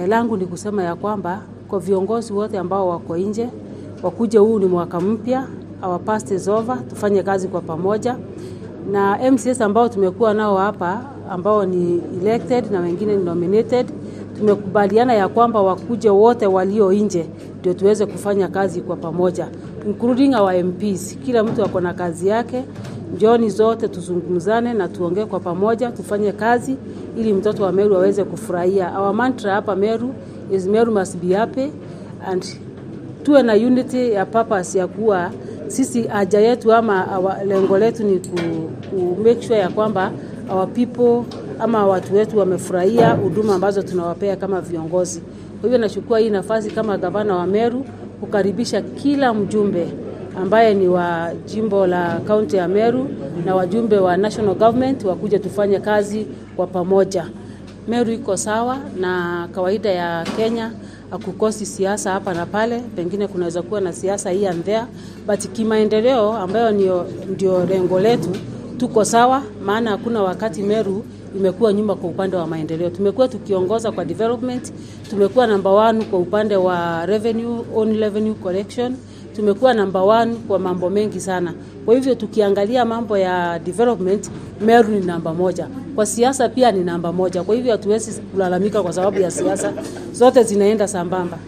E, langu ni kusema ya kwamba kwa viongozi wote ambao wako nje wakuje, huu ni mwaka mpya, our past is over, tufanye kazi kwa pamoja na MCS ambao tumekuwa nao hapa ambao ni elected na wengine ni nominated, tumekubaliana ya kwamba wakuje wote walio nje ndio tuweze kufanya kazi kwa pamoja, including our MPs. Kila mtu ako na kazi yake, njoni zote tuzungumzane na tuongee kwa pamoja, tufanye kazi ili mtoto wa Meru aweze kufurahia. Our mantra hapa Meru is Meru must be happy and tuwe na unity ya purpose ya kuwa sisi haja yetu ama lengo letu ni ku, ku make sure ya kwamba our people ama watu wetu wamefurahia huduma ambazo tunawapea kama viongozi. Kwa hivyo nachukua hii nafasi kama gavana wa Meru kukaribisha kila mjumbe ambaye ni wa jimbo la kaunti ya Meru na wajumbe wa national government wakuja tufanye kazi kwa pamoja. Meru iko sawa na kawaida ya Kenya, akukosi siasa hapa na pale, pengine kunaweza kuwa na siasa hii and there, but kimaendeleo ambayo ndio, ndio lengo letu, tuko sawa, maana hakuna wakati Meru imekuwa nyuma kwa upande wa maendeleo. Tumekuwa tukiongoza kwa development, tumekuwa number one kwa upande wa revenue, own revenue collection, tumekuwa namba one kwa mambo mengi sana. Kwa hivyo tukiangalia mambo ya development, Meru ni namba moja. Kwa siasa pia ni namba moja. Kwa hivyo hatuwezi kulalamika kwa sababu ya siasa, zote zinaenda sambamba.